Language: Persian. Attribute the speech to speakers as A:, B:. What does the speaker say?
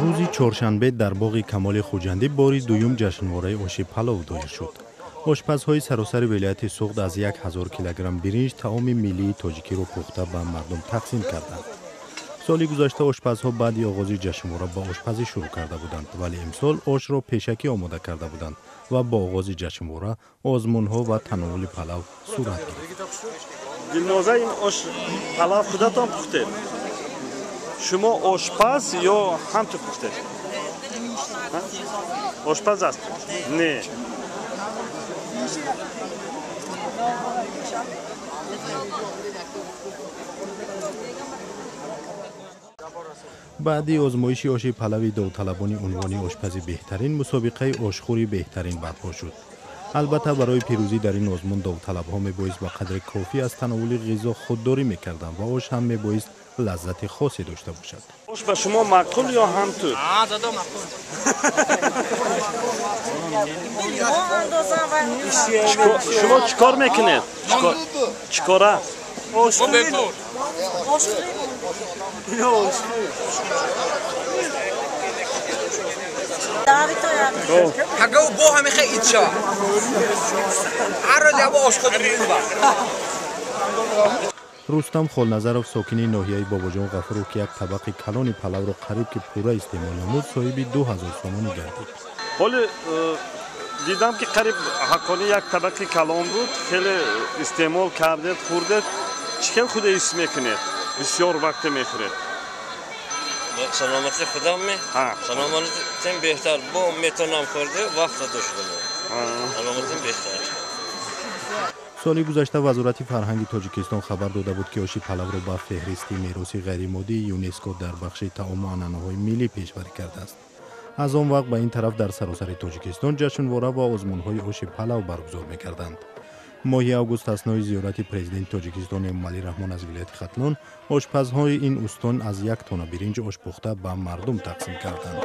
A: рӯзи чоршанбе дар боғи камоли хуҷандӣ бори дуюм ҷашнвораи оши палов доир шуд ошпазҳои саросари вилояти суғд аз як ҳазор килограмм биринҷ таоми миллии тоҷикиро пухта ба мардум тақсим карданд соли гузашта ошпазҳо баъди оғози ҷашнвора ба ошпазӣ шурӯъ карда буданд вале имсол ошро пешакӣ омода карда буданд ва бо оғози ҷашнвора озмунҳо ва таnovули палав сурат гирифт
B: дилноза ин ош палав худатон пухтед شما آشپز یا هم تو پخته؟ آشپز است
A: نه. بعدی آزمایشی آشی پلوی دو طلبان عنوانی آشپزی بهترین مسابقه آشخوری بهترین برپا شد. البته برای پیروزی در این آزمون داوطلب ها میبایست به قدر کافی از تناول غذا خودداری می‌کردن و آش هم میبایست لذت
B: خاصی داشته باشد آش به شما مقبول یا هم تو؟ آه دادا مقبول شما چکار می‌کنید؟ چکاره؟
C: آش آش ҳага бо ҳамиха итша ҳарро даба ошходи
A: рустам холназаров сокини ноҳияи бобоҷон ғафуров ки як табақи калони палавро қариб ки пурра истеъмол намуд соҳиби ду ҳазор сомонӣ гардид.
B: Ҳоле э, дидам ки қариб ҳаққони як табақи калон буд хеле истеъмол кардед хӯрдед чӣ хел худе ҳис мекунед? Бисёр вақте мехӯред
D: سلامتی خودم می سلامتیم بهتر با می‌تونم کرده وقت داشت سلامتیم
A: بهتر سالی گذشته وزارت فرهنگ تاجیکستان خبر داده بود که آشی پلو را با فهرستی میراث غیرمادی یونسکو در بخش تعام عنعنه‌های ملی پیشوری کرده است. از آن وقت به این طرف در سراسر تاجیکستان جشنواره و آزمونهای آشی پلو برگزار می‌کردند. Моҳи август аснои зиёрати президенти тоҷикистон эмомалӣ раҳмон аз вилояти хатнон ошпазҳои ин устон аз як тона биринҷ ошпухта ба мардум тақсим карданд